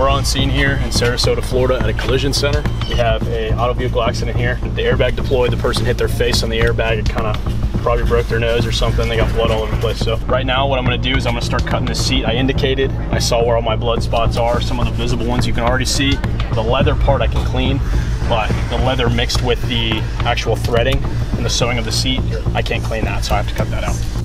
We're on scene here in Sarasota, Florida at a collision center. We have a auto vehicle accident here. The airbag deployed, the person hit their face on the airbag. It kind of probably broke their nose or something. They got blood all over the place. So right now what I'm gonna do is I'm gonna start cutting the seat. I indicated, I saw where all my blood spots are. Some of the visible ones you can already see. The leather part I can clean, but the leather mixed with the actual threading and the sewing of the seat, I can't clean that, so I have to cut that out.